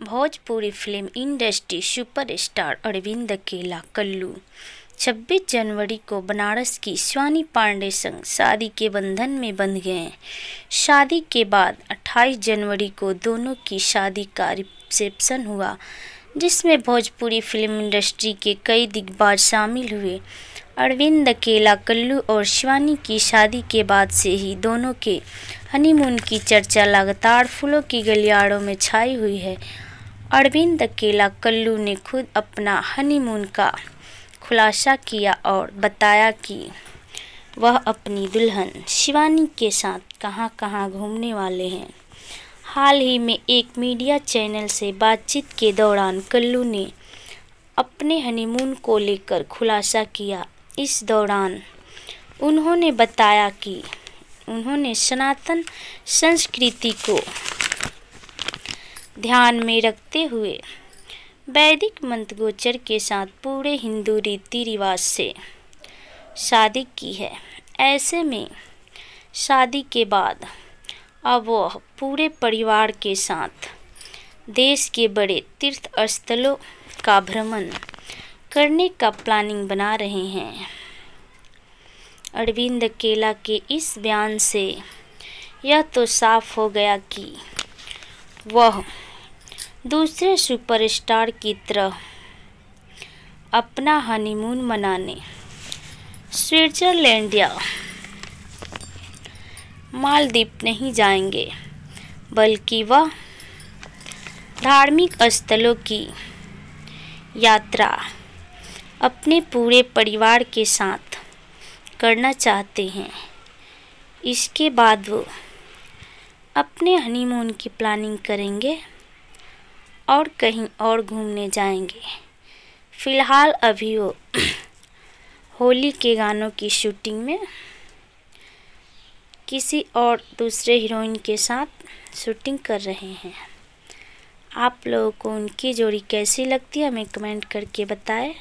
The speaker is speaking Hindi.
Bhojpuri film industry superstar Arvind केला, कल्लू। 26 जनवरी को बनारस की शिवानी पांडे संग शादी के बंधन में बंध गए शादी के बाद 28 जनवरी को दोनों की शादी का रिसेप्शन हुआ, जिसमें भोजपुरी फ़िल्म इंडस्ट्री के कई दिग्गज शामिल हुए। अरविंद अकेला कल्लू और शिवानी की शादी के बाद से ही दोनों के हनीमून की चर्चा लगातार फूलों की गलियारों में छाई हुई है। अरविंद अकेला कल्लू ने खुद अपना हनीमून का खुलासा किया और बताया कि वह अपनी दुल्हन शिवानी के साथ कहाँ कहाँ घूमने वाले हैं। हाल ही में एक मीडिया चैनल से बातचीत के दौरान कल्लू ने अपने हनीमून को लेकर खुलासा किया इस दौरान उन्होंने बताया कि उन्होंने सनातन संस्कृति को ध्यान में रखते हुए वैदिक मंत्रगोचर के साथ पूरे हिंदू रीति रिवाज से शादी की है। ऐसे में शादी के बाद अब वह पूरे परिवार के साथ देश के बड़े तीर्थ स्थलों का भ्रमण करने का प्लानिंग बना रहे हैं। अरविंद केला के इस बयान से यह तो साफ़ हो गया कि वह दूसरे सुपरस्टार की तरह अपना हनीमून मनाने स्विट्जरलैंड या मालदीप नहीं जाएँगे, बल्कि वह धार्मिक स्थलों की यात्रा अपने पूरे परिवार के साथ करना चाहते हैं। इसके बाद वो अपने हनीमून की प्लानिंग करेंगे और कहीं और घूमने जाएँगे। फ़िलहाल अभी वो होली के गानों की शूटिंग में किसी और दूसरे हीरोइन के साथ शूटिंग कर रहे हैं। आप लोगों को उनकी जोड़ी कैसी लगती है, हमें कमेंट करके बताएँ।